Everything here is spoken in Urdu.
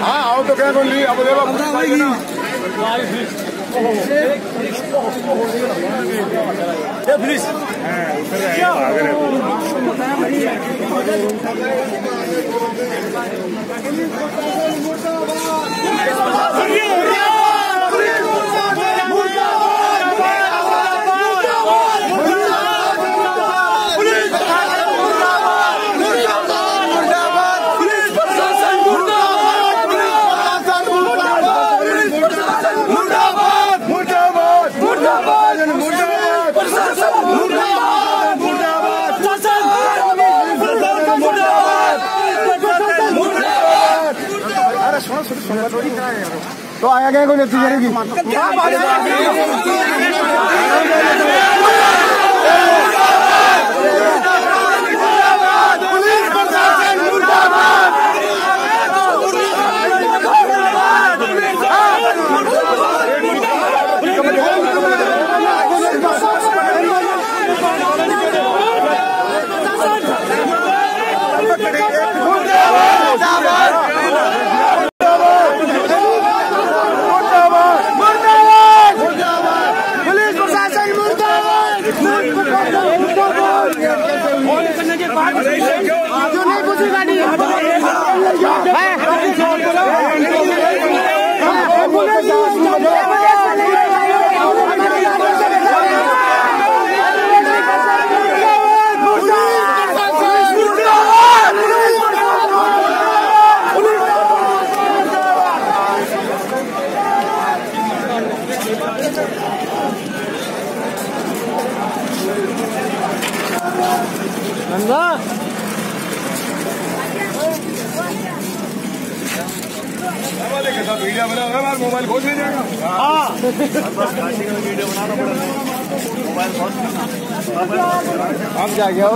ہاں آؤ تو کیا اب دیکھو تو آیا گیا کوئی نتیجہ نہیں جو نہیں پوچھے گا Thank you. ویڈیو بنا موبائل کھول نہیں جائے گا آپ کیا گیا